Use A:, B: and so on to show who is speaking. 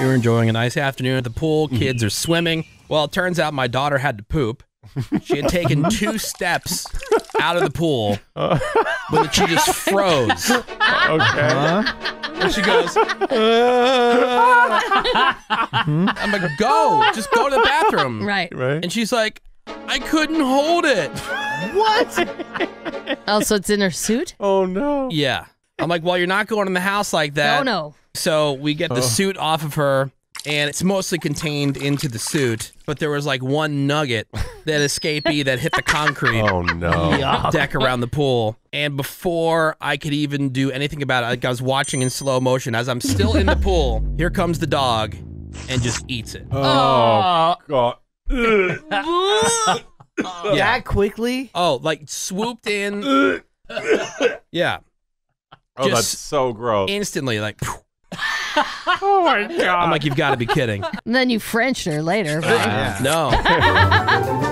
A: We were enjoying a nice afternoon at the pool. Mm-hmm. Kids are swimming. Well, it turns out my daughter had to poop. She had taken two steps out of the pool, but she just froze.
B: Okay. Uh-huh.
A: And she goes, I'm like, go, just go to the bathroom.
C: Right.
B: Right.
A: And she's like, I couldn't hold it. What?
C: Oh, so it's in her suit?
B: Oh no.
A: Yeah. I'm like, well, you're not going in the house like that.
C: Oh no.
A: So we get the
B: Oh.
A: suit off of her, and it's mostly contained into the suit. But there was like one nugget that escapee that hit the concrete
B: Oh no.
A: deck around the pool. And before I could even do anything about it, like I was watching in slow motion as I'm still in the pool. Here comes the dog, and just eats it.
B: Oh god.
A: Yeah.
D: That quickly?
A: Oh, like swooped in. yeah.
B: Oh, that's
A: Just-
B: so gross.
A: Instantly, like.
B: oh my god.
A: I'm like, you've got to be kidding.
C: And then you French her later. Uh, right?
A: No.